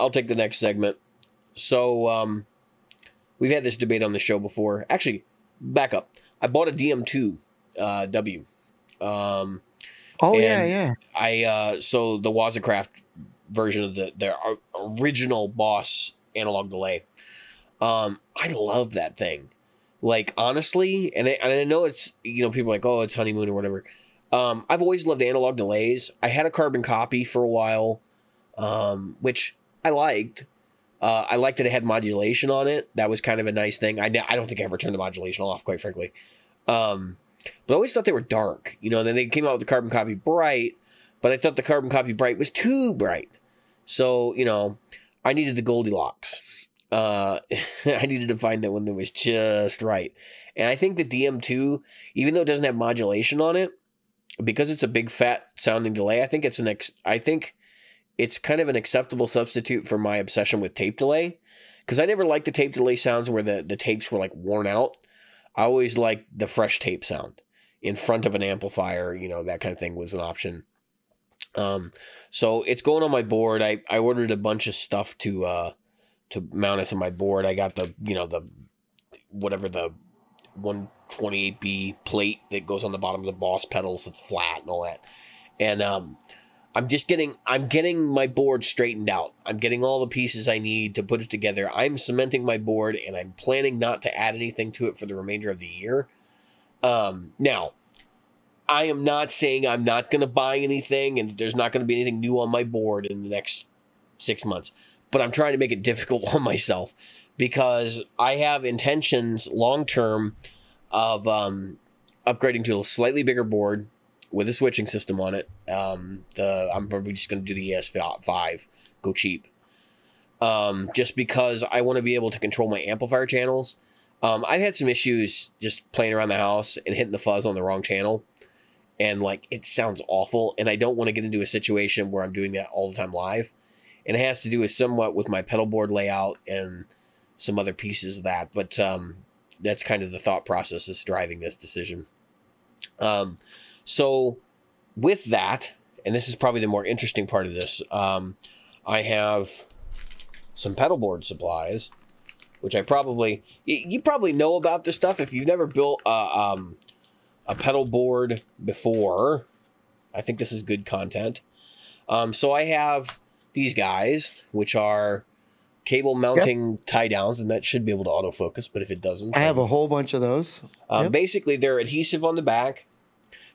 I'll take the next segment. So um, we've had this debate on the show before. Actually, back up. I bought a DM2 uh, W. Um, Oh yeah, yeah. I uh, so the Waza Craft version of the their original Boss analog delay. Um, I love that thing. Like honestly, and I, and I know it's you know people are like oh it's honeymoon or whatever. Um, I've always loved analog delays. I had a carbon copy for a while, um, which I liked. Uh, I liked that it had modulation on it. That was kind of a nice thing. I I don't think I ever turned the modulation off, quite frankly. Um, but I always thought they were dark. You know, then they came out with the carbon copy bright, but I thought the carbon copy bright was too bright. So, you know, I needed the Goldilocks. Uh, I needed to find that one that was just right. And I think the DM2, even though it doesn't have modulation on it, because it's a big fat sounding delay, I think it's an ex- I think it's kind of an acceptable substitute for my obsession with tape delay. Because I never liked the tape delay sounds where the, the tapes were like worn out. I always liked the fresh tape sound in front of an amplifier, you know, that kind of thing was an option. Um, so it's going on my board. I, I ordered a bunch of stuff to uh to mount it to my board. I got the you know the whatever the 128B plate that goes on the bottom of the boss pedals It's flat and all that. And um I'm just getting I'm getting my board straightened out. I'm getting all the pieces I need to put it together. I'm cementing my board and I'm planning not to add anything to it for the remainder of the year. Um now I am not saying I'm not going to buy anything and there's not going to be anything new on my board in the next 6 months. But I'm trying to make it difficult on myself because I have intentions long term of um upgrading to a slightly bigger board with a switching system on it. Um, the I'm probably just going to do the ES5, go cheap. Um, just because I want to be able to control my amplifier channels. Um, I've had some issues just playing around the house and hitting the fuzz on the wrong channel, and like it sounds awful. And I don't want to get into a situation where I'm doing that all the time live. And it has to do with somewhat with my pedal board layout and some other pieces of that. But um, that's kind of the thought process that's driving this decision. Um, so, with that, and this is probably the more interesting part of this, um, I have some pedal board supplies, which I probably you, probably know about this stuff if you've never built a, um, a pedal board before. I think this is good content. Um, so I have these guys, which are cable mounting tie downs, and that should be able to autofocus. But if it doesn't, I have a whole bunch of those. um, Yep. Basically, they're adhesive on the back.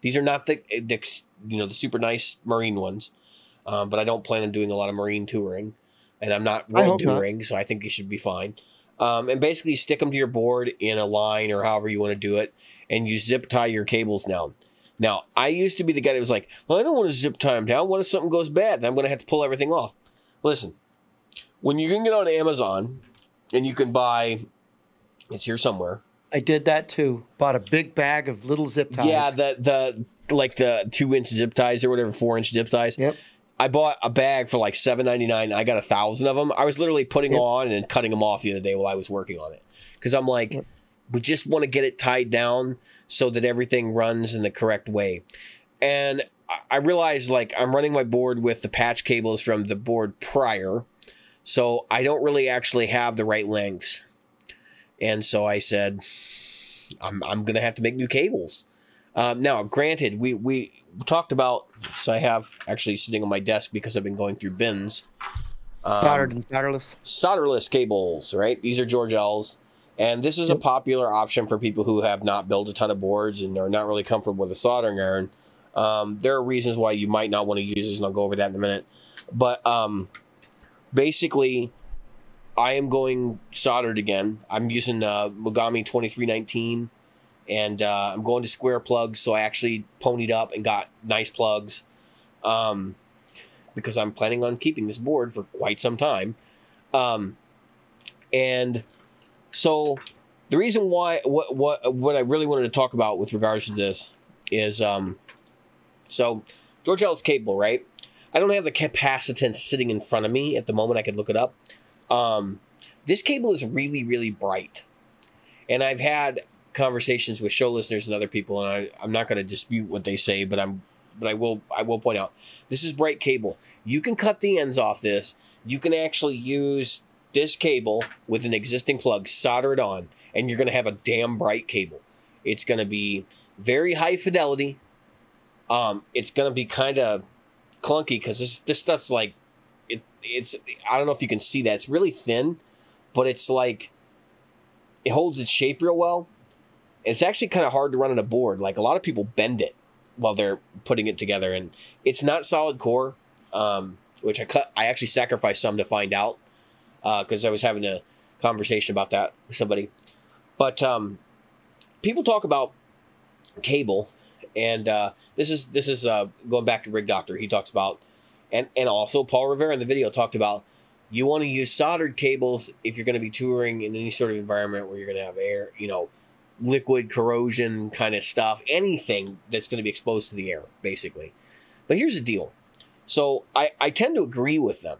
These are not the, the you know the super nice marine ones, um, but I don't plan on doing a lot of marine touring, and I'm not world hope not. touring, so I think you should be fine. Um, and basically, stick them to your board in a line or however you want to do it, and you zip tie your cables down. Now, I used to be the guy that was like, well, I don't want to zip tie them down. What if something goes bad? Then I'm going to have to pull everything off. Listen, when you can get on Amazon and you can buy, it's here somewhere. I did that too. Bought a big bag of little zip ties. Yeah, the the like the two inch zip ties or whatever, four inch zip ties. Yep. I bought a bag for like seven ninety nine. I got a thousand of them. I was literally putting Yep. on and cutting them off the other day while I was working on it because I'm like, Yep. we just want to get it tied down so that everything runs in the correct way. And I- I realized like I'm running my board with the patch cables from the board prior, so I don't really actually have the right lengths. And so I said, I'm I'm gonna have to make new cables. Um, now, granted, we we talked about. So I have actually sitting on my desk because I've been going through bins. Um, soldered and solderless. solderless cables, right? These are George L's. And this is a popular option for people who have not built a ton of boards and are not really comfortable with a soldering iron. Um, there are reasons why you might not want to use this, and I'll go over that in a minute. But um, basically, I am going soldered again. I'm using uh, Mogami 2319, and uh, I'm going to square plugs, so I actually ponied up and got nice plugs. Um, because I'm planning on keeping this board for quite some time. Um, and so the reason why what what what I really wanted to talk about with regards to this is um, so George L's cable, right? I don't have the capacitance sitting in front of me at the moment. I could look it up. Um, this cable is really really bright, and I've had conversations with show listeners and other people, and I, I'm not going to dispute what they say, but I'm but I will I will point out this is bright cable. You can cut the ends off this you can actually use this cable with an existing plug, solder it on, and you're going to have a damn bright cable. It's going to be very high fidelity. Um, it's going to be kind of clunky because this this stuff's like. It's I don't know if you can see that. It's really thin, but it's like it holds its shape real well. It's actually kind of hard to run on a board. Like a lot of people bend it while they're putting it together, and it's not solid core. Um, which I cut. I actually sacrificed some to find out because uh, I was having a conversation about that with somebody. But um, people talk about cable, and uh, this is this is uh, going back to Rig Doctor. He talks about, and and also Paul Rivera in the video talked about you want to use soldered cables if you're going to be touring in any sort of environment where you're going to have air, you know, liquid corrosion kind of stuff, anything that's going to be exposed to the air, basically. But here's the deal. So I, I tend to agree with them.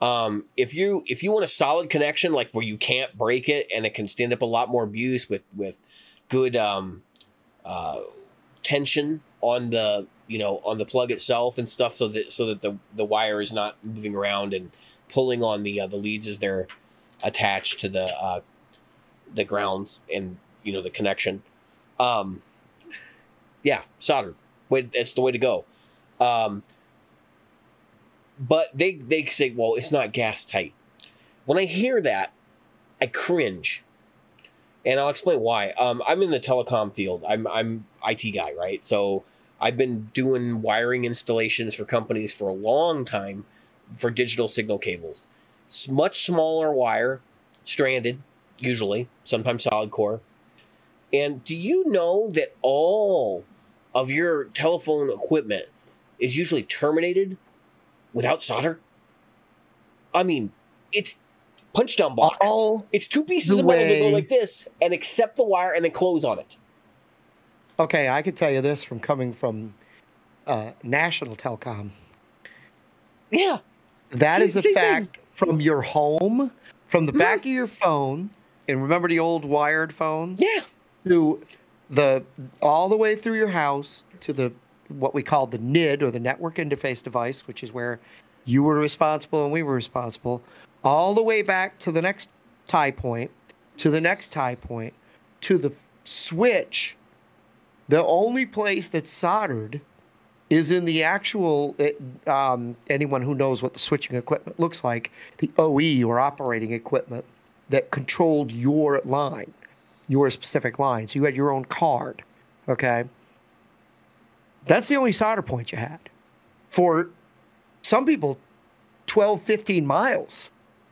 Um, if you if you want a solid connection, like where you can't break it and it can stand up a lot more abuse with with good um, uh, tension on the you know on the plug itself and stuff, so that so that the the wire is not moving around and pulling on the uh, the leads as they're attached to the uh, the grounds and you know the connection. Um, yeah, solder. Wait, that's the way to go. Um, but they they say, well, it's not gas tight. When I hear that, I cringe, and I'll explain why. Um, I'm in the telecom field. I'm I'm IT guy, right? So I've been doing wiring installations for companies for a long time for digital signal cables. It's much smaller wire, stranded, usually, sometimes solid core. And do you know that all of your telephone equipment is usually terminated without solder? I mean, it's punch down block. All it's two pieces of metal that go like this and accept the wire and then close on it. Okay, I could tell you this from coming from uh, national telecom. Yeah. that is a fact thing. from your home, from the back mm-hmm. of your phone, and remember the old wired phones? Yeah. To the all the way through your house to the what we call the NID or the network interface device, which is where you were responsible and we were responsible, all the way back to the next tie point, to the next tie point, to the switch. The only place that's soldered is in the actual, um, anyone who knows what the switching equipment looks like, the OE or operating equipment that controlled your line, your specific line. So you had your own card, okay? That's the only solder point you had. For some people, 12, 15 miles.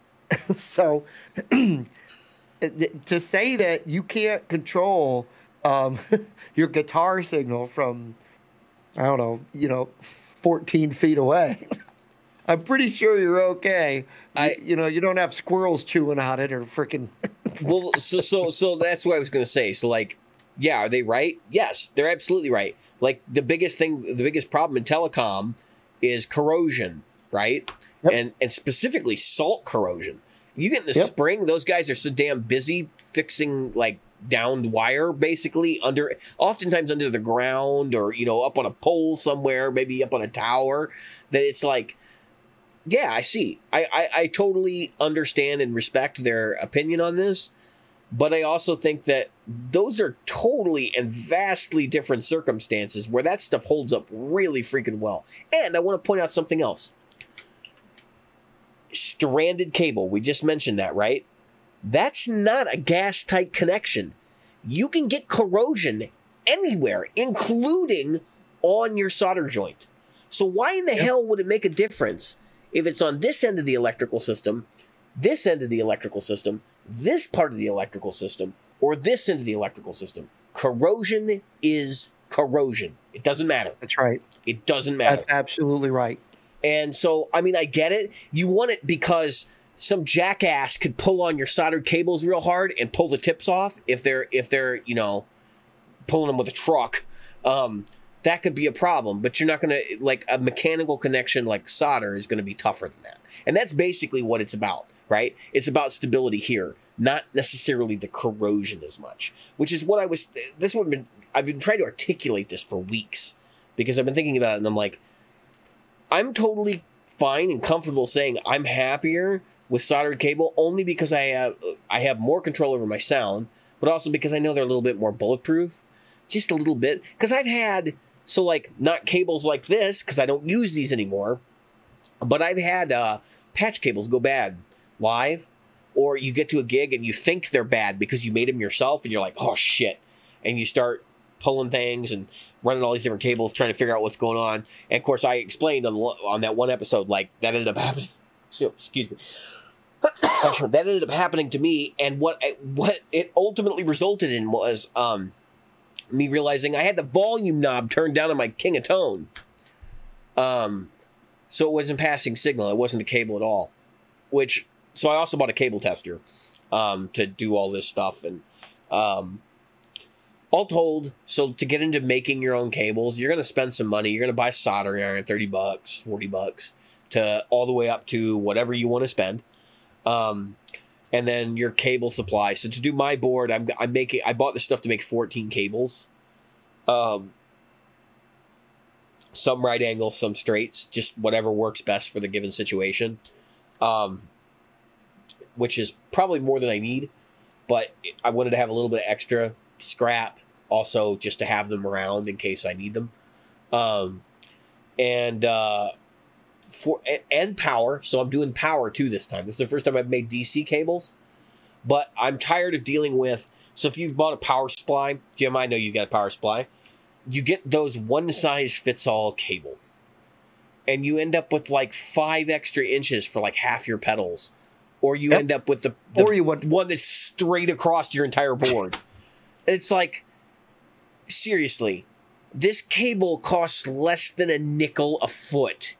so to say that you can't control um, your guitar signal from, I don't know, you know, 14 feet away. I'm pretty sure you're okay. I, you, you know, you don't have squirrels chewing on it or freaking. well, so so so that's what I was going to say. So like, yeah, are they right? Yes, they're absolutely right. Like the biggest thing, the biggest problem in telecom is corrosion, right? Yep. And and specifically salt corrosion. You get in the yep. spring, those guys are so damn busy fixing like downed wire basically under oftentimes under the ground or you know up on a pole somewhere maybe up on a tower that it's like yeah i see I, I i totally understand and respect their opinion on this but I also think that those are totally and vastly different circumstances where that stuff holds up really freaking well. And I want to point out something else. Stranded cable, we just mentioned that, right? That's not a gas tight connection. You can get corrosion anywhere, including on your solder joint. So, why in the yep. hell would it make a difference if it's on this end of the electrical system, this end of the electrical system, this part of the electrical system or this end of the electrical system. Corrosion is corrosion. It doesn't matter. That's right. It doesn't matter. That's absolutely right. And so, I mean, I get it. You want it because some jackass could pull on your soldered cables real hard and pull the tips off if they're if they're you know pulling them with a truck. Um, that could be a problem, but you're not going to like a mechanical connection like solder is going to be tougher than that. And that's basically what it's about right? It's about stability here, not necessarily the corrosion as much, which is what I was. This one, been, I've been trying to articulate this for weeks because I've been thinking about it, and I'm like, I'm totally fine and comfortable saying I'm happier with soldered cable only because I have I have more control over my sound, but also because I know they're a little bit more bulletproof, just a little bit. Because I've had so like not cables like this because I don't use these anymore, but I've had uh, patch cables go bad live, or you get to a gig and you think they're bad because you made them yourself and you're like, oh shit, and you start pulling things and running all these different cables trying to figure out what's going on. And of course, I explained on on that one episode like that ended up happening. So, excuse me. That ended up happening to me, and what what it ultimately resulted in was um, me realizing I had the volume knob turned down on my King of Tone. Um, so it wasn't passing signal. It wasn't the cable at all. Which so I also bought a cable tester um, to do all this stuff and um, all told. So to get into making your own cables, you're going to spend some money. You're going to buy soldering iron, thirty bucks, forty bucks, to all the way up to whatever you want to spend. Um, and then your cable supply. So to do my board, I'm I'm making I bought this stuff to make 14 cables. Um some right angle, some straights, just whatever works best for the given situation. Um which is probably more than I need, but I wanted to have a little bit extra scrap also just to have them around in case I need them. Um and uh for and power. So I'm doing power too this time. This is the first time I've made DC cables, but I'm tired of dealing with. So if you've bought a power supply, Jim, I know you got a power supply. You get those one size fits all cable, and you end up with like five extra inches for like half your pedals, or you yep. end up with the, the or you want one that's straight across your entire board. it's like seriously, this cable costs less than a nickel a foot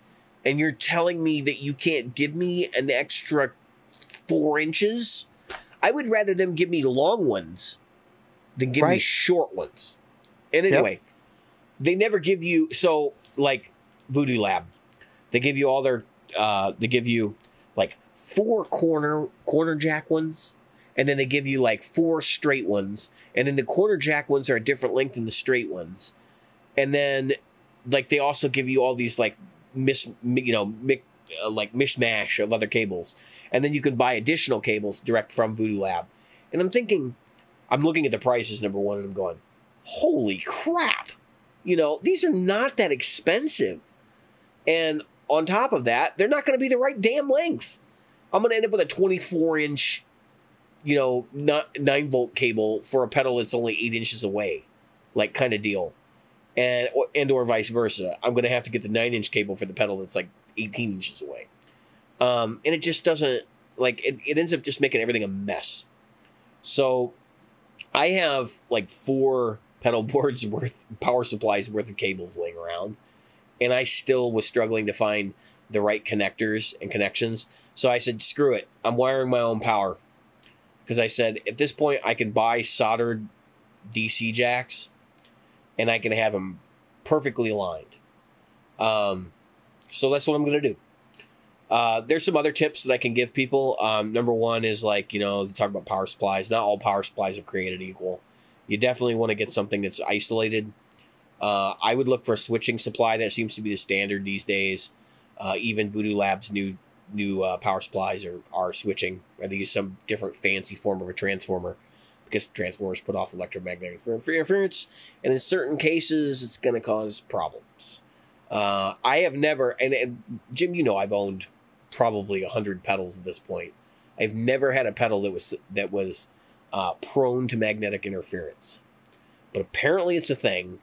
and you're telling me that you can't give me an extra four inches? I would rather them give me long ones than give right. me short ones. And anyway, yep. they never give you so like Voodoo Lab. They give you all their uh they give you like four corner corner jack ones and then they give you like four straight ones and then the corner jack ones are a different length than the straight ones. And then like they also give you all these like mis you know mi- uh, like mishmash of other cables, and then you can buy additional cables direct from Voodoo Lab. And I'm thinking, I'm looking at the prices number one, and I'm going, holy crap! You know these are not that expensive, and on top of that, they're not going to be the right damn length. I'm going to end up with a 24 inch, you know, not nine volt cable for a pedal that's only eight inches away, like kind of deal and or, and or vice versa. I'm going to have to get the nine inch cable for the pedal that's like 18 inches away. Um, and it just doesn't like it, it ends up just making everything a mess. So I have like four pedal boards worth power supplies worth of cables laying around, and I still was struggling to find the right connectors and connections. So I said, screw it. I'm wiring my own power. Because I said, at this point, I can buy soldered DC jacks and I can have them perfectly aligned. Um, so that's what I'm going to do. Uh, there's some other tips that I can give people. Um, number one is like, you know, talk about power supplies. Not all power supplies are created equal. You definitely want to get something that's isolated. Uh, I would look for a switching supply. That seems to be the standard these days. Uh, even Voodoo Labs' new new uh, power supplies are, are switching, or they use some different fancy form of a transformer because transformers put off electromagnetic interference, and in certain cases, it's going to cause problems. Uh, I have never, and, and, Jim, you know, I've owned probably hundred pedals at this point. I've never had a pedal that was that was uh, prone to magnetic interference, but apparently it's a thing.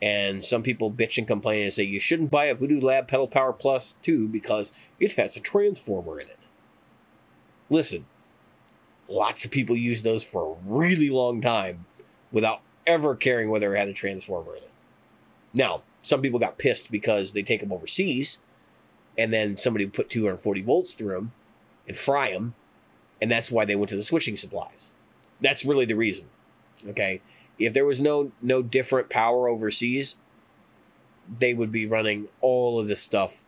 And some people bitch and complain and say you shouldn't buy a Voodoo Lab Pedal Power Plus 2 because it has a transformer in it. Listen, lots of people use those for a really long time without ever caring whether it had a transformer in it. Now, some people got pissed because they take them overseas and then somebody put 240 volts through them and fry them, and that's why they went to the switching supplies. That's really the reason. Okay, if there was no no different power overseas, they would be running all of this stuff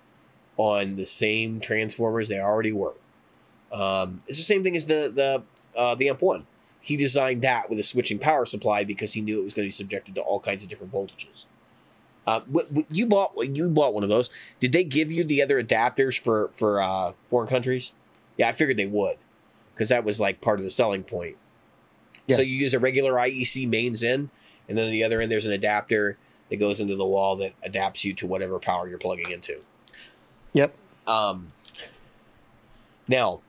on the same transformers they already were. Um, it's the same thing as the the uh, the AMP1. He designed that with a switching power supply because he knew it was going to be subjected to all kinds of different voltages. Uh, you bought you bought one of those. Did they give you the other adapters for for uh, foreign countries? Yeah, I figured they would, because that was like part of the selling point. Yeah. So you use a regular IEC mains in, and then the other end there's an adapter that goes into the wall that adapts you to whatever power you're plugging into. Yep. Um, now,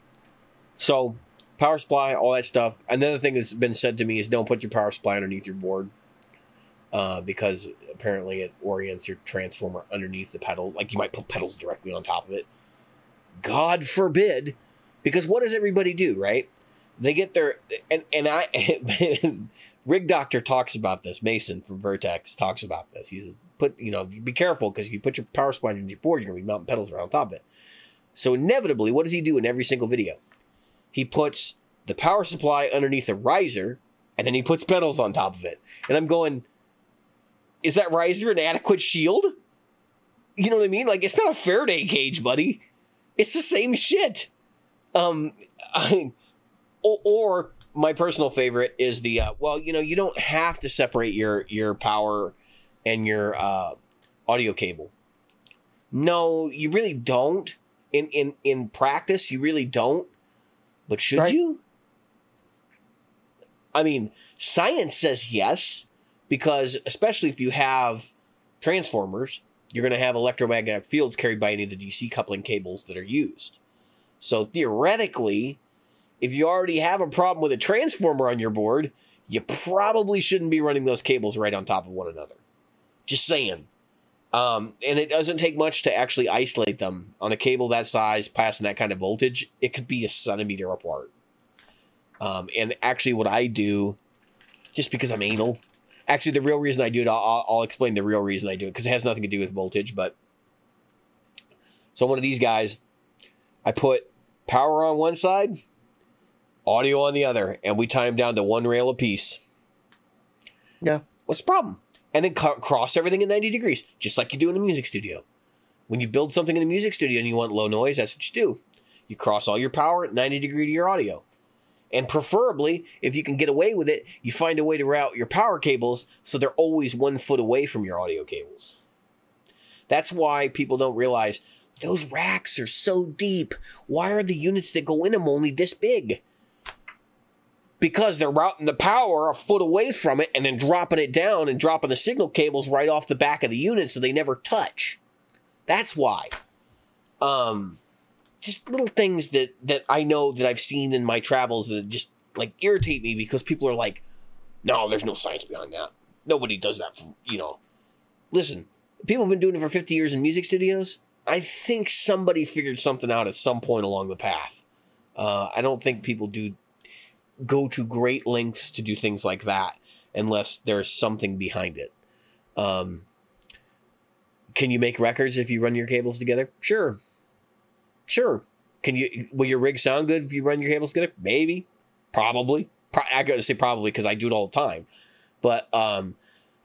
so power supply, all that stuff. Another thing that's been said to me is don't put your power supply underneath your board, uh, because apparently it orients your transformer underneath the pedal. Like you might put pedals directly on top of it. God forbid, because what does everybody do, right? They get their and and I. Rig Doctor talks about this. Mason from Vertex talks about this. He says, "Put you know, be careful because if you put your power supply on your board, you're gonna be mounting pedals right on top of it." So inevitably, what does he do in every single video? He puts the power supply underneath a riser, and then he puts pedals on top of it. And I'm going, is that riser an adequate shield? You know what I mean? Like it's not a Faraday cage, buddy. It's the same shit. Um, I, or, or my personal favorite is the uh, well, you know, you don't have to separate your your power and your uh, audio cable. No, you really don't. In in in practice, you really don't. But should Right. you? I mean, science says yes, because especially if you have transformers, you're going to have electromagnetic fields carried by any of the DC coupling cables that are used. So theoretically, if you already have a problem with a transformer on your board, you probably shouldn't be running those cables right on top of one another. Just saying. Um, and it doesn't take much to actually isolate them on a cable that size, passing that kind of voltage. It could be a centimeter apart. Um, and actually, what I do, just because I'm anal, actually, the real reason I do it, I'll, I'll explain the real reason I do it because it has nothing to do with voltage. But so one of these guys, I put power on one side, audio on the other, and we tie them down to one rail apiece. Yeah. What's the problem? And then cross everything at 90 degrees, just like you do in a music studio. When you build something in a music studio and you want low noise, that's what you do. You cross all your power at 90 degree to your audio. And preferably, if you can get away with it, you find a way to route your power cables so they're always one foot away from your audio cables. That's why people don't realize those racks are so deep. Why are the units that go in them only this big? Because they're routing the power a foot away from it and then dropping it down and dropping the signal cables right off the back of the unit so they never touch. That's why. Um, just little things that that I know that I've seen in my travels that just like irritate me because people are like, "No, there's no science behind that. Nobody does that." For, you know, listen, people have been doing it for 50 years in music studios. I think somebody figured something out at some point along the path. Uh, I don't think people do go to great lengths to do things like that unless there's something behind it. Um, can you make records if you run your cables together? Sure. Sure. Can you will your rig sound good if you run your cables together? Maybe. Probably. Pro- I gotta say probably because I do it all the time. But um,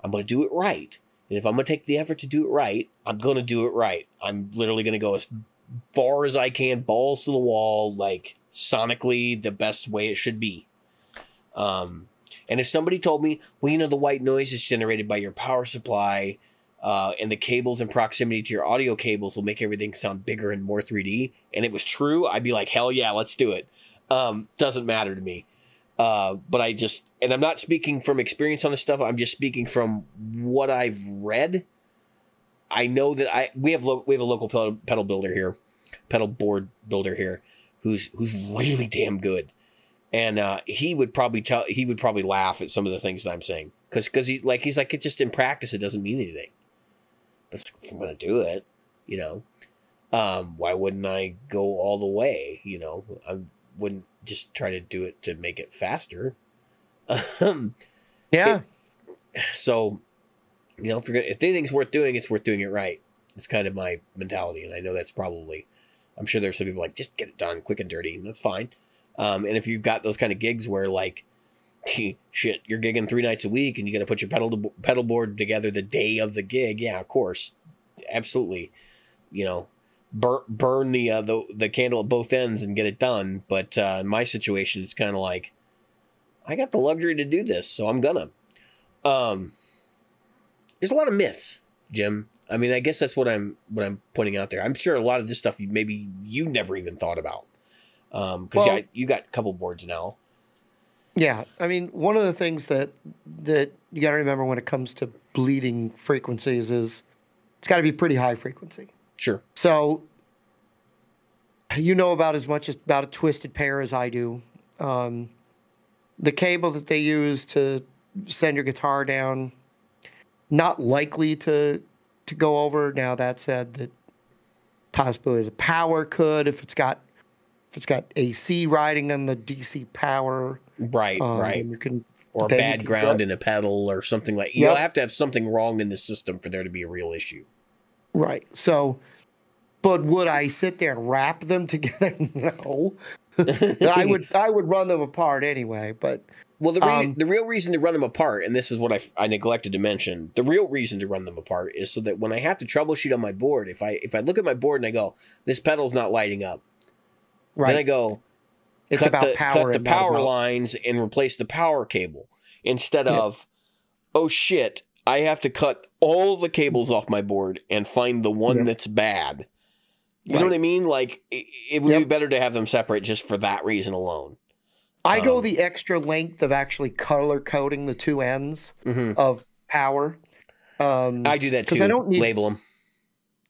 I'm gonna do it right. And if I'm gonna take the effort to do it right, I'm gonna do it right. I'm literally gonna go as far as I can, balls to the wall, like sonically the best way it should be. Um, and if somebody told me, well, you know, the white noise is generated by your power supply, uh, and the cables in proximity to your audio cables will make everything sound bigger and more 3D, and it was true, I'd be like, hell yeah, let's do it. Um, doesn't matter to me. Uh, but I just, and I'm not speaking from experience on this stuff. I'm just speaking from what I've read. I know that I we have we have a local pedal builder here, pedal board builder here, who's who's really damn good, and uh, he would probably tell he would probably laugh at some of the things that I'm saying because because he like he's like it's just in practice it doesn't mean anything. But like, if I'm gonna do it, you know, um, why wouldn't I go all the way? You know, I wouldn't just try to do it to make it faster. Um, Yeah. so, you know, if you're gonna, if anything's worth doing, it's worth doing it right. It's kind of my mentality, and I know that's probably. I'm sure there's some people like just get it done quick and dirty, and that's fine. Um, and if you've got those kind of gigs where like, shit, you're gigging three nights a week, and you got to put your pedal to, pedal board together the day of the gig, yeah, of course, absolutely. You know, burn burn the uh, the the candle at both ends and get it done. But uh, in my situation, it's kind of like, I got the luxury to do this, so I'm gonna. Um, there's a lot of myths. Jim. I mean, I guess that's what I'm what I'm pointing out there. I'm sure a lot of this stuff you maybe you never even thought about. Um, because Well- yeah, you got a couple boards now. Yeah, I mean, one of the things that that you got to remember when it comes to bleeding frequencies is it's got to be pretty high frequency. Sure. So you know about as much about a twisted pair as I do. Um, the cable that they use to send your guitar down, not likely to to go over. Now that said, that possibly the power could if it's got if it's got AC riding on the DC power. Right, um, right. You can Or bad ground in a pedal or something like you'll Yep. have to have something wrong in the system for there to be a real issue. Right. So, but would I sit there and wrap them together? No. I would. I would run them apart anyway. But Well, the, re- Um, the real reason to run them apart, and this is what I, I neglected to mention, the real reason to run them apart is so that when I have to troubleshoot on my board, if I if I look at my board and I go, this pedal's not lighting up, then I go, it's cut about the, power. cut the power lines and replace the power cable instead Yep. of, oh shit, I have to cut all the cables off my board and find the one Yep. that's bad. You know what I mean? Like it, it would be better to have them separate just for that reason alone. I go um, the extra length of actually color coding the two ends hmm of power. Um, I do that too. I don't need- Label them.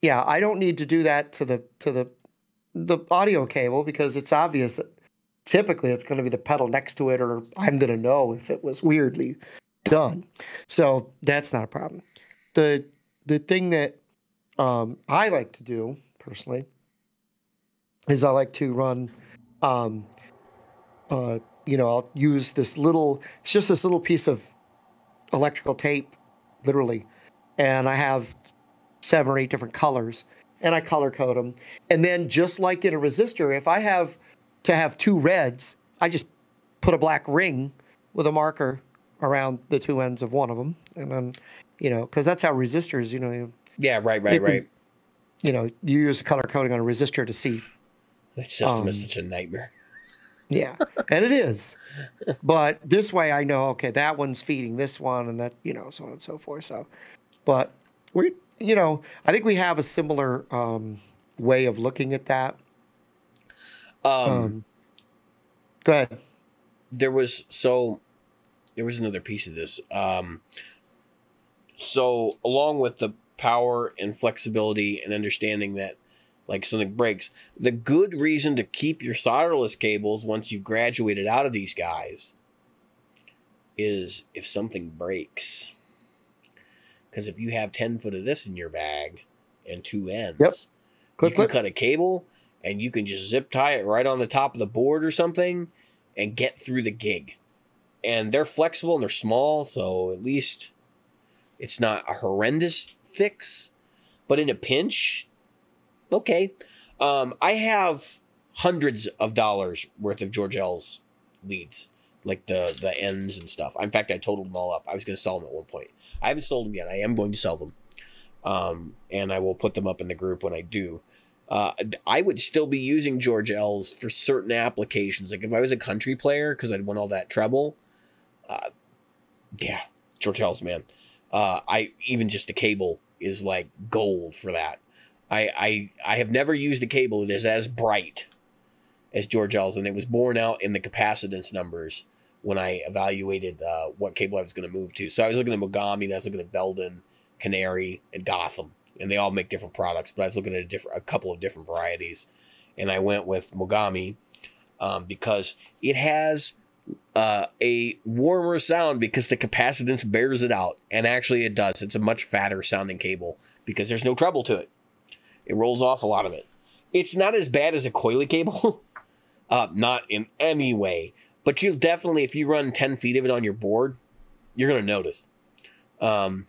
yeah, I don't need to do that to the to the the audio cable because it's obvious that typically it's going to be the pedal next to it, or I'm going to know if it was weirdly done. So that's not a problem. the The thing that um, I like to do personally is I like to run. Um, uh, you know, I'll use this little. It's just this little piece of electrical tape, literally, and I have seven or eight different colors and I color code them. And then just like in a resistor, if I have to have two reds, I just put a black ring with a marker around the two ends of one of them. And then, you know, because that's how resistors, you know, Yeah, right, right, It right. you know, you use color coding on a resistor to see. That system um, is such a nightmare. Yeah, and it is. But this way I know, okay, that one's feeding this one and that, you know, so on and so forth. So, but we, you know, I think we have a similar um, way of looking at that. Um, Um, go ahead. there was so there was another piece of this. Um, so along with the power and flexibility and understanding that like something breaks, the good reason to keep your solderless cables once you've graduated out of these guys is if something breaks. Because if you have 10 foot of this in your bag and two ends, Yep. you Click, can click. cut a cable and you can just zip tie it right on the top of the board or something and get through the gig. And they're flexible and they're small, so at least it's not a horrendous fix. But in a pinch, okay. Um, I have hundreds of dollars worth of George L's leads, like the the ends and stuff. In fact, I totaled them all up. I was going to sell them at one point. I haven't sold them yet. I am going to sell them, um, and I will put them up in the group when I do. Uh, I would still be using George L's for certain applications. Like if I was a country player, because I'd want all that treble. Uh, yeah, George L's, man. Uh, I even just the cable is like gold for that. I I I have never used a cable that is as bright as George L's, and it was borne out in the capacitance numbers when I evaluated uh, what cable I was going to move to. So I was looking at Mogami, I was looking at Belden, Canare, and Gotham, and they all make different products. But I was looking at a different, a couple of different varieties, and I went with Mogami um, because it has uh, a warmer sound because the capacitance bears it out, and actually it does. It's a much fatter sounding cable because there's no treble to it. It rolls off a lot of it. It's not as bad as a coily cable, uh, not in any way. But you'll definitely, if you run 10 feet of it on your board, you're going to notice. Um,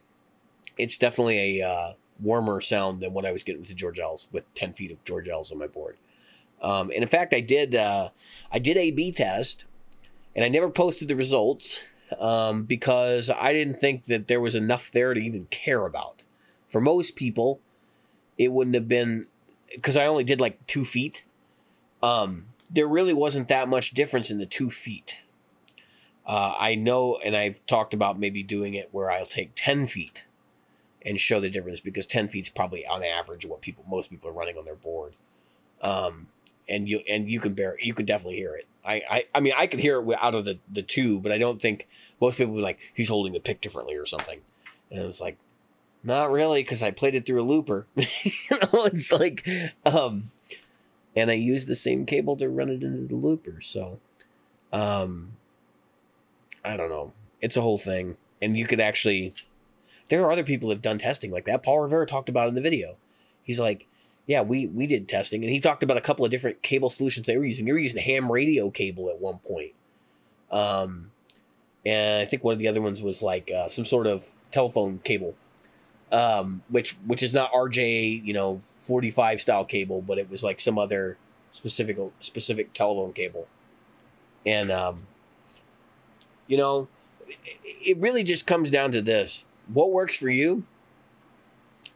it's definitely a uh, warmer sound than what I was getting with the George L's with 10 feet of George L's on my board. Um, and in fact, I did uh, I did a B test, and I never posted the results um, because I didn't think that there was enough there to even care about. For most people, it wouldn't have been because I only did like two feet. Um, there really wasn't that much difference in the two feet. Uh, I know, and I've talked about maybe doing it where I'll take 10 feet and show the difference because 10 feet is probably on average what people most people are running on their board. Um, and you and you can bear you can definitely hear it. I I, I mean I can hear it out of the the two, but I don't think most people would like he's holding the pick differently or something. And it was like, not really, because I played it through a looper. you know, it's like, um, and I used the same cable to run it into the looper. So, um, I don't know. It's a whole thing, and you could actually. There are other people that have done testing like that. Paul Rivera talked about in the video. He's like, yeah, we we did testing, and he talked about a couple of different cable solutions they were using. They were using ham radio cable at one point. Um, and I think one of the other ones was like uh, some sort of telephone cable, um, which which is not RJ you know forty five style cable, but it was like some other specific specific telephone cable, and um, you know, it, it really just comes down to this: what works for you.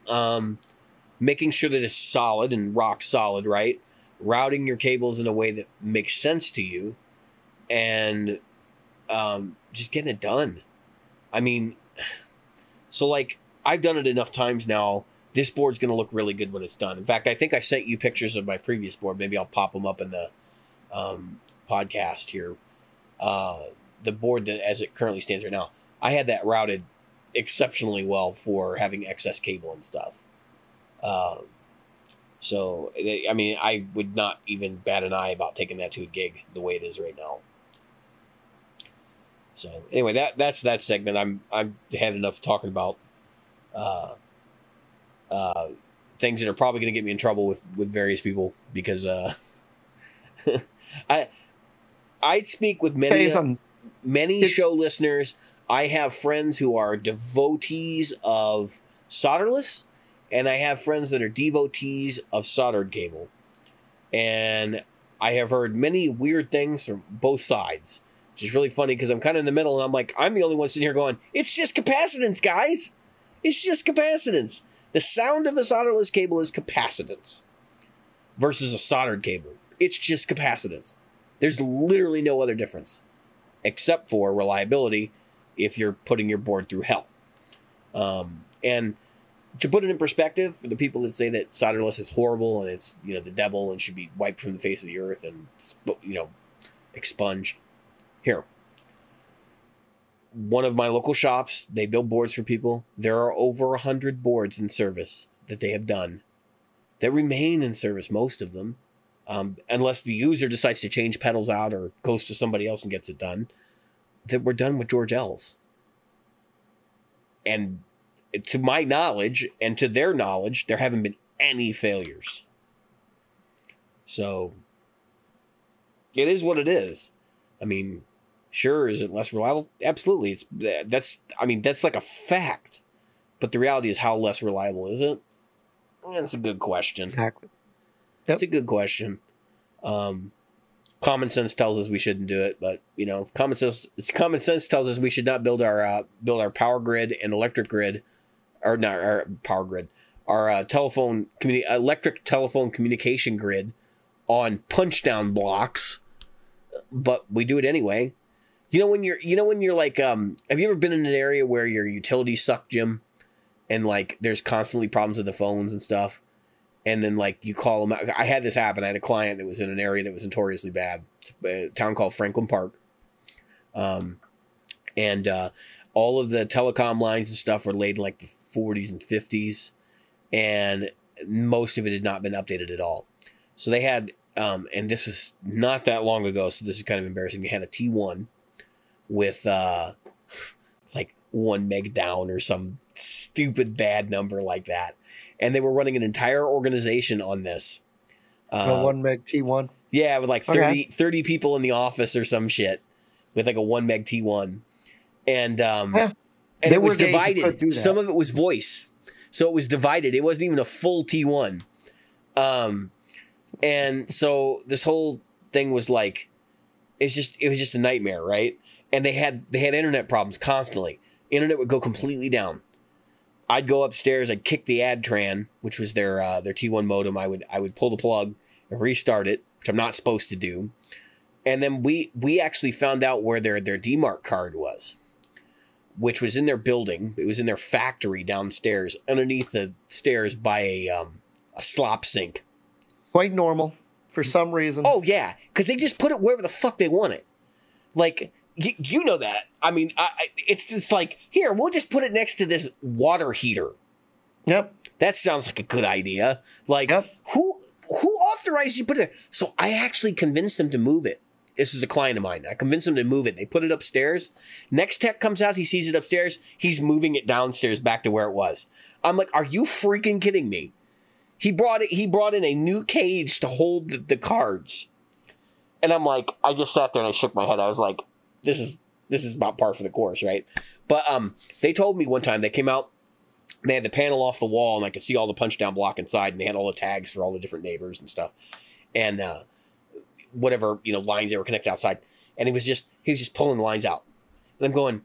Um, making sure that it's solid and rock solid, right? Routing your cables in a way that makes sense to you, and um, just getting it done. I mean, so like I've done it enough times now. This board's going to look really good when it's done. In fact, I think I sent you pictures of my previous board. Maybe I'll pop them up in the um, podcast here. Uh, the board that as it currently stands right now, I had that routed exceptionally well for having excess cable and stuff. Uh, so I mean, I would not even bat an eye about taking that to a gig the way it is right now. So anyway, that that's that segment. I'm I'm had enough talking about uh, uh, things that are probably going to get me in trouble with with various people because uh, I I speak with many some, many it, show listeners. I have friends who are devotees of solderless, and I have friends that are devotees of soldered cable, and I have heard many weird things from both sides which is really funny because I'm kind of in the middle and I'm like, I'm the only one sitting here going, it's just capacitance, guys. It's just capacitance. The sound of a solderless cable is capacitance versus a soldered cable. It's just capacitance. There's literally no other difference except for reliability if you're putting your board through hell. Um, and to put it in perspective, for the people that say that solderless is horrible and it's you know the devil and should be wiped from the face of the earth and you know expunged, here, one of my local shops, they build boards for people. There are over a hundred boards in service that they have done that remain in service, most of them, um, unless the user decides to change pedals out or goes to somebody else and gets it done, that were done with George L's. And to my knowledge and to their knowledge, there haven't been any failures. So it is what it is. I mean, Sure, is it less reliable? Absolutely. It's that's I mean that's like a fact. But the reality is how less reliable is it? That's a good question. Exactly. That's a good question. Um, common sense tells us we shouldn't do it, but you know, common sense it's common sense tells us we should not build our uh, build our power grid and electric grid, or not our power grid, our uh, telephone electric telephone communication grid on punch down blocks, but we do it anyway. You know when you're you know when you're like um have you ever been in an area where your utilities suck, Jim? And like there's constantly problems with the phones and stuff. And then like you call them out. I had this happen. I had a client that was in an area that was notoriously bad. A town called Franklin Park. Um and uh all of the telecom lines and stuff were laid in like the 40s and 50s and most of it had not been updated at all. So they had um and this is not that long ago, so this is kind of embarrassing. They had a T1 with uh like one meg down or some stupid bad number like that. And they were running an entire organization on this. Uh, one meg T1? Yeah, with like 30, okay. 30 people in the office or some shit with like a one meg T1. And um yeah. and there it was divided. Some of it was voice. So it was divided. It wasn't even a full T1. Um and so this whole thing was like it's just it was just a nightmare, right? And they had they had internet problems constantly. Internet would go completely down. I'd go upstairs, I'd kick the Adtran, which was their uh, their T1 modem. I would I would pull the plug and restart it, which I'm not supposed to do. And then we we actually found out where their their demarc card was. which was in their building. It was in their factory downstairs, underneath the stairs by a um, a slop sink. Quite normal for some reason. Oh yeah, because they just put it wherever the fuck they want it. Like you, you know that. I mean, I, I, it's just like here we'll just put it next to this water heater. Yep. That sounds like a good idea. Like Yep. who who authorized you to put it? So I actually convinced them to move it. This is a client of mine. I convinced them to move it. They put it upstairs. Next tech comes out. He sees it upstairs. He's moving it downstairs back to where it was. I'm like, are you freaking kidding me? He brought it. He brought in a new cage to hold the, the cards, and I'm like, I just sat there and I shook my head. I was like, this is this is about par for the course, right? But um, they told me one time they came out they had the panel off the wall and I could see all the punch down block inside and they had all the tags for all the different neighbors and stuff. And uh, whatever, you know, lines they were connected outside. And he was just he was just pulling the lines out. And I'm going,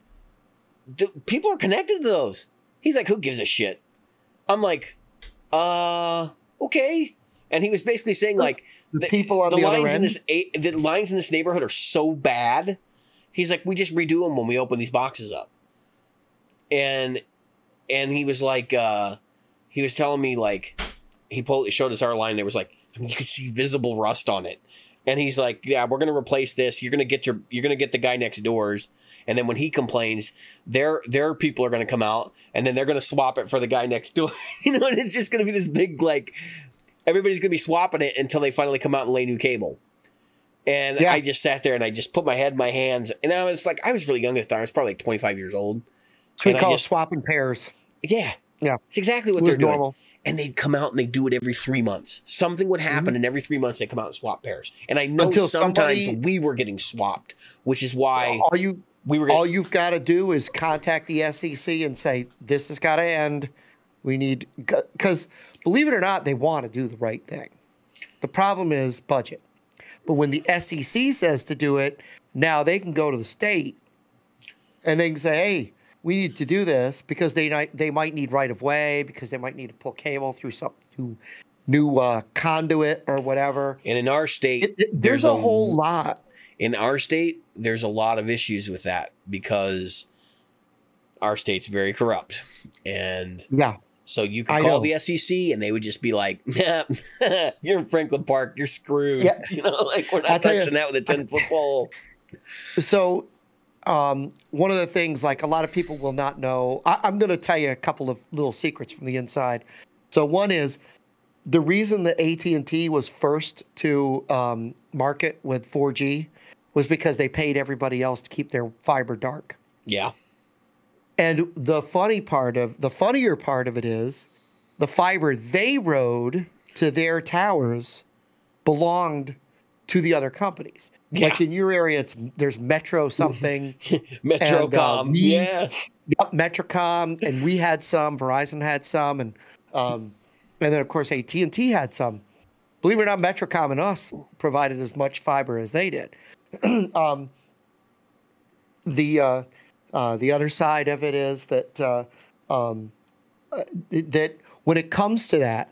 "D- people are connected to those. He's like, who gives a shit? I'm like, uh, okay. And he was basically saying like The people on the, the lines in this a- the lines in this neighborhood are so bad. He's like, we just redo them when we open these boxes up. And and he was like, uh, he was telling me like, he pulled, showed us our line. There was like, I mean, you could see visible rust on it. And he's like, yeah, we're gonna replace this. You're gonna get your, you're gonna get the guy next doors. And then when he complains, their their people are gonna come out, and then they're gonna swap it for the guy next door. you know, and it's just gonna be this big like, everybody's gonna be swapping it until they finally come out and lay new cable. And Yeah. I just sat there and I just put my head in my hands, and I was like, I was really young at the time. I was probably like 25 years old. So we call just- it swapping pairs. Yeah. Yeah. It's exactly what was they're doing. normal. And they'd come out and they'd do it every three months. Something would happen, and every three months they come out and swap pairs. And I know Mm-hmm. Until sometimes somebody- we were getting swapped, which is why All you we were all you've got to do is contact the SEC and say this has got to end. We need because believe it or not, they want to do the right thing. The problem is budget. But when the SEC says to do it, now they can go to the state and they can say, "Hey, we need to do this because they might they might need right of way because they might need to pull cable through some new, new uh, conduit or whatever." and in our state, It- it- there's, a, whole lot. in our state, there's a lot of issues with that because our state's very corrupt. And Yeah, so you could I call know. the SEC and they would just be like, nah, you're in Franklin Park, you're screwed. Yeah. You know, like we're not tell you- touching that with a 10 foot pole. So, um, one of the things, like a lot of people will not know, I, I'm going to tell you a couple of little secrets from the inside. So, one is the reason that AT and T was first to um, market with 4G was because they paid everybody else to keep their fiber dark. Yeah. And the funny part of the funnier part of it is the fiber they rode to their towers belonged to the other companies. Like in your area, it's there's Metro something. Metrocom. And, uh, we- yeah. Yep, Metrocom, and we had some. Verizon had some, and um, and then of course AT and T had some. Believe it or not, Metrocom and us provided as much fiber as they did. um, the uh, uh, the other side of it is that uh, um, uh, that when it comes to that,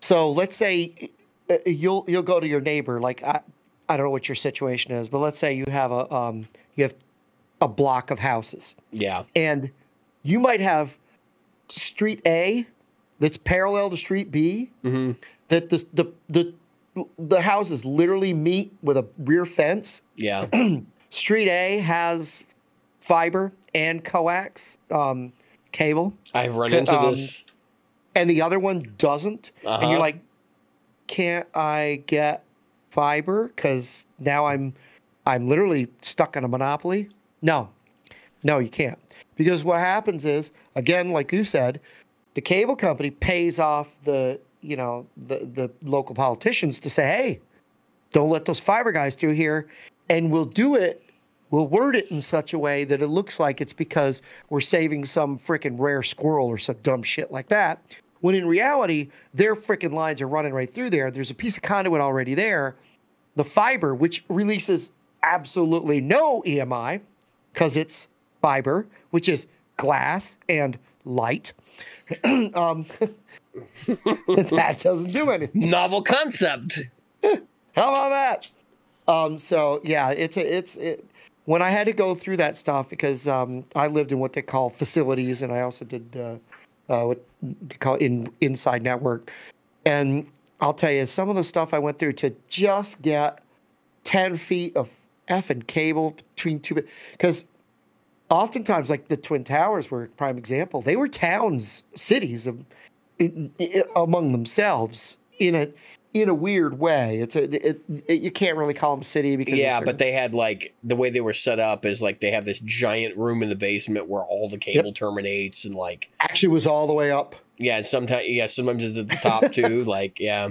so let's say uh, you'll you'll go to your neighbor. Like I, I don't know what your situation is, but let's say you have a um, you have a block of houses, Yeah. and you might have street A that's parallel to street B. Mm-hmm. That the the the the houses literally meet with a rear fence. Yeah. Street A has fiber and coax um, cable, I've run into um, this. and the other one doesn't. And Uh-huh. you're like, can't I get fiber? Because now I'm I'm literally stuck in a monopoly. No, no, you can't. Because what happens is, again, like you said, the cable company pays off the you know the the local politicians to say, hey, don't let those fiber guys through here, and we'll do it. We'll word it in such a way that it looks like it's because we're saving some freaking rare squirrel or some dumb shit like that. When in reality, their freaking lines are running right through there. There's a piece of conduit already there. The fiber, which releases absolutely no EMI because it's fiber, which is glass and light. um, that doesn't do anything. Novel concept. How about that? Um, so yeah, it's a, it's it, when I had to go through that stuff because um, I lived in what they call facilities, and I also did uh, uh, what they call in inside network. And I'll tell you, some of the stuff I went through to just get ten feet of effing cable between two, because oftentimes, like the Twin Towers were a prime example. They were towns, cities of, in, in, among themselves in a in a weird way. It's a it, it, you can't really call them a city because Yeah, but they had like the way they were set up is like they have this giant room in the basement where all the cable terminates and like actually was all the way up. yeah, and sometimes yeah, sometimes it's at the top too. like yeah,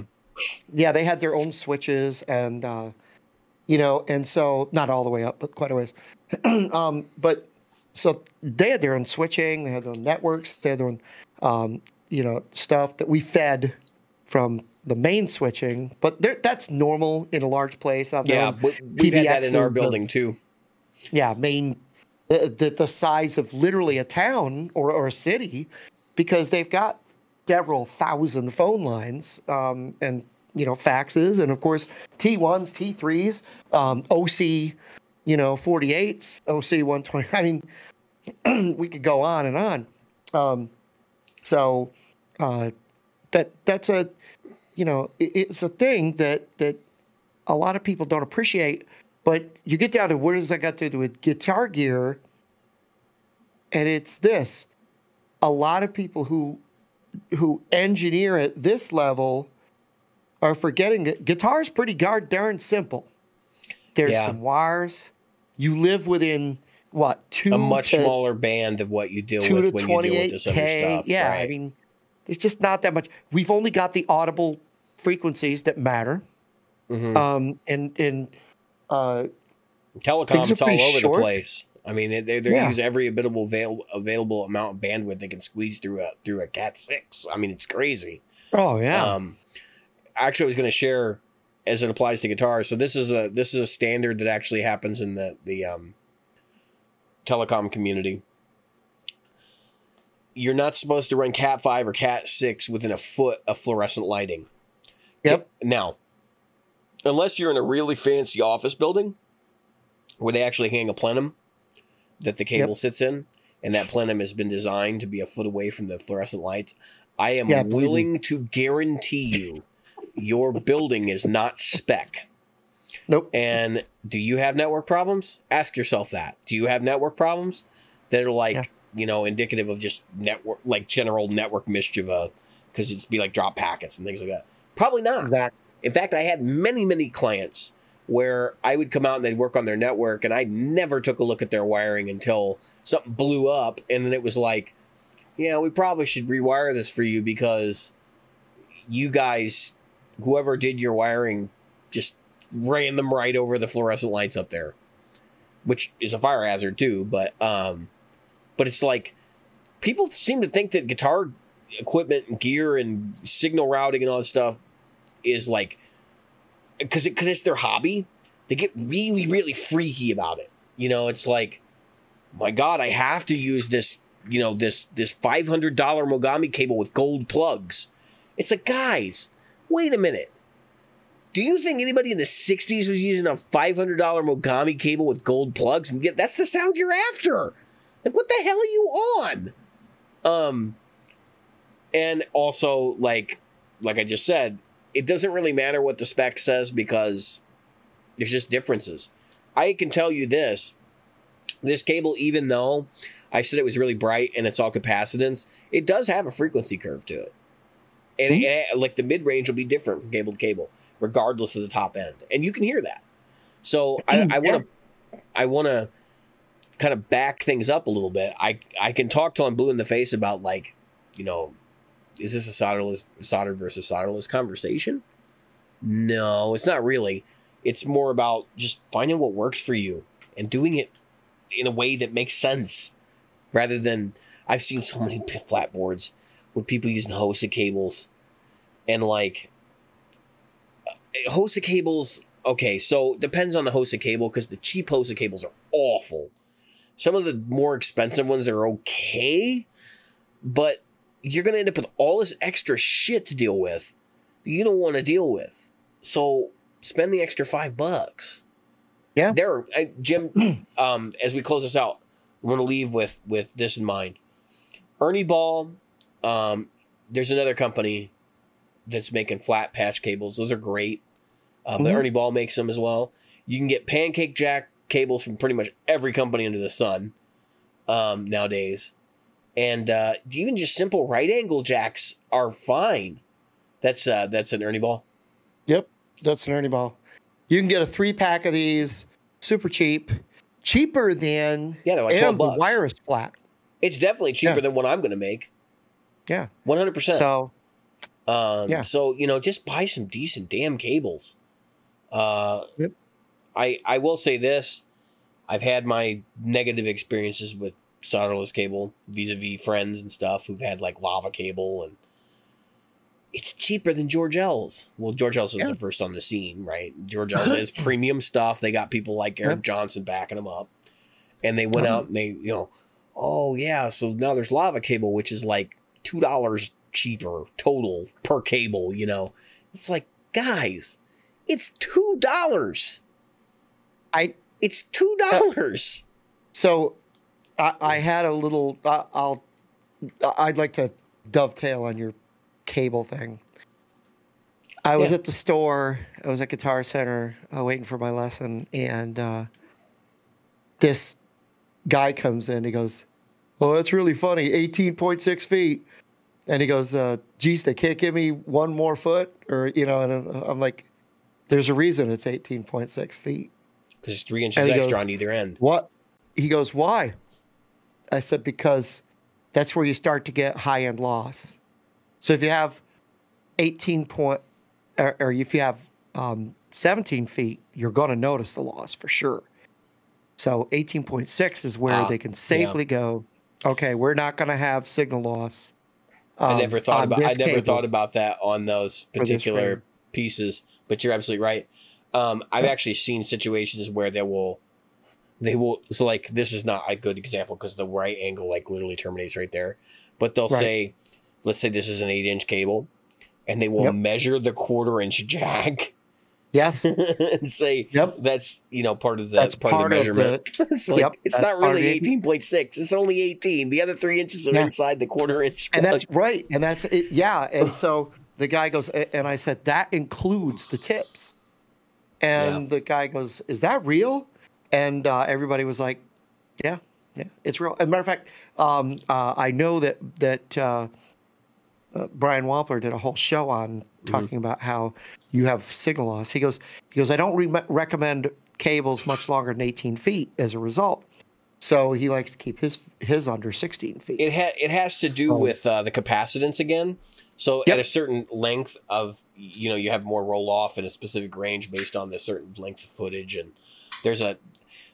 Yeah, they had their own switches and uh, you know, and so not all the way up, but quite a ways. um, but so they had their own switching, they had their own networks, they had their own um, you know stuff that we fed from the main switching. But that's normal in a large place. I've yeah, we- we've had that in our and the- building too. yeah, main the, the the size of literally a town or, or a city, because they've got several thousand phone lines um, and you know faxes and of course T ones, T threes, um, OC, you know forty eights, OC one twenty. I mean, we could go on and on. Um, so uh, that that's a you know it, it's a thing that that a lot of people don't appreciate. But you get down to what does that got to do with guitar gear? And it's this: a lot of people who who engineer at this level are forgetting that guitar is pretty god darn simple. There's Yeah. some wires. You live within what two A much to, smaller band of what you deal with when you deal with this other stuff. Yeah, I right? mean, there's just not that much. We've only got the audible frequencies that matter, Mhm. um, and and uh, telecom, it's all over short. the place. I mean, they they they Yeah. use every available avail- available amount of bandwidth they can squeeze through a through a Cat six. I mean, it's crazy. oh yeah, Um, actually, I was going to share as it applies to guitars. So this is a this is a standard that actually happens in the the um, telecom community. You're not supposed to run Cat five or Cat six within a foot of fluorescent lighting. Yep. Now, unless you're in a really fancy office building where they actually hang a plenum that the cable Yep. sits in, and that plenum has been designed to be a foot away from the fluorescent lights, I am Yeah, willing to guarantee you your building is not spec. nope. And do you have network problems? Ask yourself that. Do you have network problems that are like, Yeah. You know, indicative of just network, like general network mischief? Because it's be like drop packets and things like that. Probably not. Exactly. In fact, I had many, many clients where I would come out and they'd work on their network, and I never took a look at their wiring until something blew up, and then it was like, yeah, we probably should rewire this for you because you guys, whoever did your wiring, just ran them right over the fluorescent lights up there, which is a fire hazard too. But um, but it's like people seem to think that guitar equipment and gear and signal routing and all that stuff is like because because it's their hobby. They get really really freaky about it. You know, it's like, my God, I have to use this. You know, this this five hundred dollar Mogami cable with gold plugs. It's like, guys, wait a minute. Do you think anybody in the '60s was using a five hundred dollar Mogami cable with gold plugs? And get that's the sound you're after. Like, what the hell are you on? Um, and also like like I just said, it doesn't really matter what the spec says because there's just differences. I can tell you this: this cable, even though I said it was really bright and it's all capacitance, it does have a frequency curve to it, and Mhm. it- like the mid range will be different from cable to cable, regardless of the top end, and you can hear that. So I, I want to, I want to kind of back things up a little bit. I I can talk till I'm blue in the face about like, you know, is this a solderless solder versus solderless conversation? No, it's not really. It's more about just finding what works for you and doing it in a way that makes sense, rather than I've seen so many flat boards with people using HOSA cables, and like uh, HOSA cables. Okay, so depends on the HOSA cable because the cheap HOSA cables are awful. Some of the more expensive ones are okay, but you're going to end up with all this extra shit to deal with that you don't want to deal with. So spend the extra five bucks. Yeah. There, are, I, Jim. um, as we close this out, I want to leave with with this in mind. Ernie Ball. Um, there's another company that's making flat patch cables. Those are great. Um, But Mhm. Ernie Ball makes them as well. You can get pancake jack cables from pretty much every company under the sun um, nowadays, and uh, even just simple right angle jacks are fine. That's uh, that's an Ernie Ball. Yep, that's an Ernie ball. You can get a three pack of these, super cheap, cheaper than Yeah, they're like twelve bucks. wireless flat. It's definitely cheaper Yeah. than what I'm going to make. Yeah. One hundred percent. So Um, Yeah. So you know, just buy some decent damn cables. Uh, Yep. I I will say this: I've had my negative experiences with solderless cable vis-a-vis friends and stuff who've had like lava cable, and it's cheaper than George L's. Well, George L's was Yeah. the first on the scene, right? George L's is premium stuff. They got people like Eric Yep. Johnson backing them up, and they went Mhm. out and they you know, oh yeah, so now there's lava cable, which is like two dollars cheaper total per cable. You know, it's like guys, it's two dollars. I It's two dollars. so I, I had a little. I, I'll. I'd like to dovetail on your cable thing. I was Yeah. at the store. I was at Guitar Center uh, waiting for my lesson, and uh, this guy comes in. He goes, "Oh, that's really funny. Eighteen point six feet." And he goes, uh, "Geez, they can't give me one more foot, or you know." And I'm like, "There's a reason it's eighteen point six feet." Because it's three inches extra goes- on either end. What? He goes, why? I said, because that's where you start to get high end loss. So if you have 18 point, or, or if you have um, 17 feet, you're going to notice the loss for sure. So 18.6 is where Ah, they can safely go, okay, we're not going to have signal loss. I um, never thought about. I never thought about that on those particular pieces. But you're absolutely right. Um, I've actually seen situations where they will, they will. So like this is not a good example because the right angle like literally terminates right there. But they'll Right. say, let's say this is an eight inch cable, and they will Yep. measure the quarter inch jack Yes. and say Yep. that's you know part of the That's part, of the part of the- measurement. it's like Yep, it's not really eighteen point six. It's only eighteen. The other three inches are Yeah. inside the quarter inch. and that's right and that's it yeah and so the guy goes and i said that includes the tips and the guy goes is that real? And uh, everybody was like yeah yeah it's real. As a matter of fact um, uh, i know that that uh, uh, brian wampler did a whole show on talking about how you have signal loss. He goes he goes i don't re- recommend cables much longer than 18 feet as a result. So he likes to keep his his under 16 feet. It ha- it has to do with uh, the capacitance again. So Yep. at a certain length of you know you have more roll off in a specific range based on the certain length of footage and there's a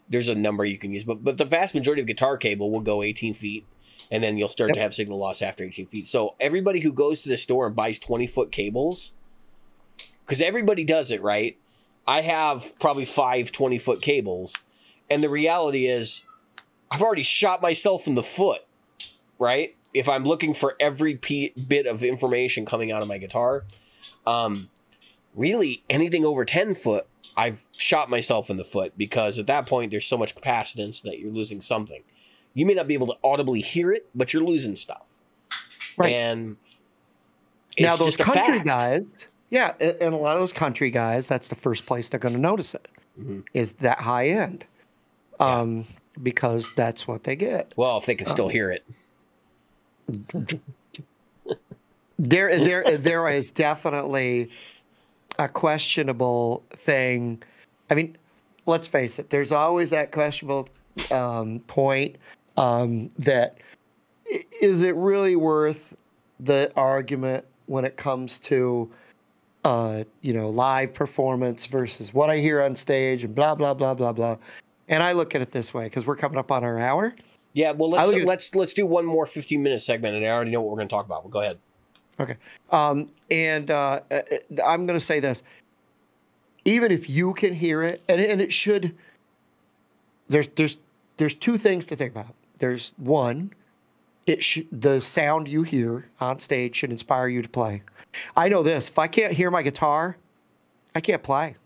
there's a number you can use but but the vast majority of guitar cable will go 18 feet and then you'll start Yep. to have signal loss after 18 feet. So everybody who goes to the store and buys 20 foot cables because everybody does it right. I have probably five 20 foot cables and the reality is I've already shot myself in the foot right? If I'm looking for every p- bit of information coming out of my guitar, um, really anything over 10 foot, I've shot myself in the foot because at that point there's so much capacitance that you're losing something. You may not be able to audibly hear it, but you're losing stuff. Right. And now those just a country fact. guys yeah and a lot of those country guys that's the first place they're going to notice it is Mhm. that high end um because that's what they get Well, if they can Oh. still hear it. There there there is definitely a questionable thing. I mean let's face it there's always that questionable um, point um, that is it really worth the argument when it comes to uh, you know live performance versus what i hear on stage and blah blah blah blah blah. And i look at it this way because we're coming up on our hour Yeah, well let's let's let's do one more 15 minute segment and I already know what we're going to talk about. But go ahead. Okay. Um, and uh, uh, I'm going to say this. Even if you can hear it, and, and it should, there's there's there's two things to think about. There's one, it should the sound you hear on stage should inspire you to play. I know this. If I can't hear my guitar, I can't play.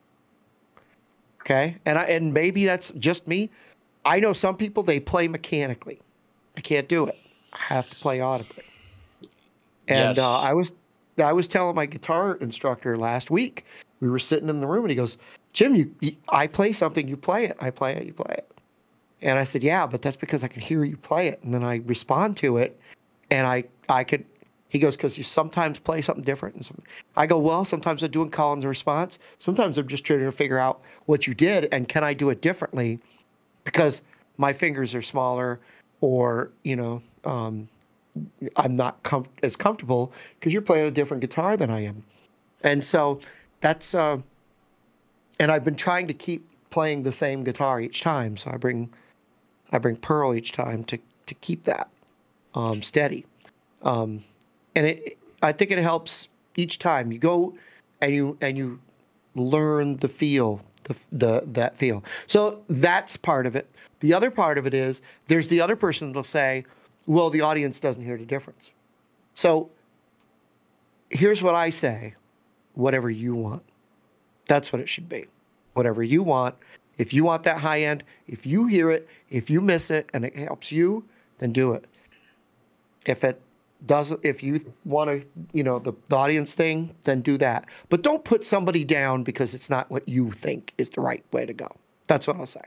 Okay, and I and maybe that's just me. I know some people they play mechanically. I can't do it. I have to play audibly. And Yes. uh, I was I was telling my guitar instructor last week. We were sitting in the room, and he goes, "Jim, you, you I play something, you play it. I play it, you play it." And I said, "Yeah, but that's because I can hear you play it, and then I respond to it, and I I could." He goes, "Because you sometimes play something different." And some, I go, "Well, sometimes I'm doing call and response. Sometimes I'm just trying to figure out what you did, and can I do it differently?" Because my fingers are smaller, or you know, um, I'm not com- as comfortable because you're playing a different guitar than I am, and so that's. Uh, and I've been trying to keep playing the same guitar each time. So I bring, I bring Pearl each time to to keep that um, steady, um, and it. I think it helps each time you go, and you and you learn the feel, the the that feel. So that's part of it. The other part of it is there's the other person that'll say, "Well, the audience doesn't hear the difference." So here's what I say: whatever you want. That's what it should be. Whatever you want. If you want that high end, if you hear it, if you miss it and it helps you, then do it. If it doesn't, if you want to, you know, the, the audience thing, then do that. But don't put somebody down because it's not what you think is the right way to go. That's what I'll say.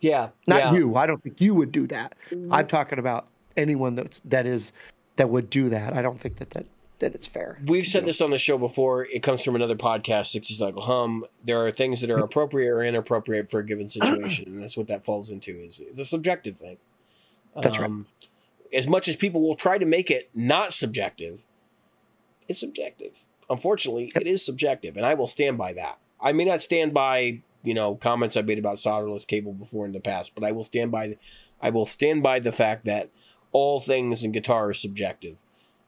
Yeah. Not yeah. you. I don't think you would do that. Mm-hmm. I'm talking about anyone that's that is that would do that. I don't think that that, that it's fair. We've said this on the show before. It comes from another podcast, 60 Cycle Hum. There are things that are mm-hmm. appropriate or inappropriate for a given situation, and that's what that falls into. Is it's a subjective thing. That's right. right. As much as people will try to make it not subjective, it's subjective. Unfortunately, it is subjective, and I will stand by that. I may not stand by you know comments I've made about solderless cable before in the past, but I will stand by. I will stand by the fact that all things in guitar are subjective.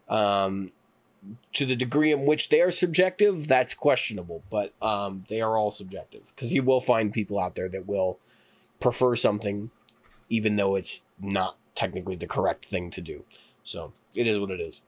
Um, to the degree in which they are subjective, that's questionable, but um, they are all subjective because you will find people out there that will prefer something, even though it's not technically the correct thing to do. So it is what it is.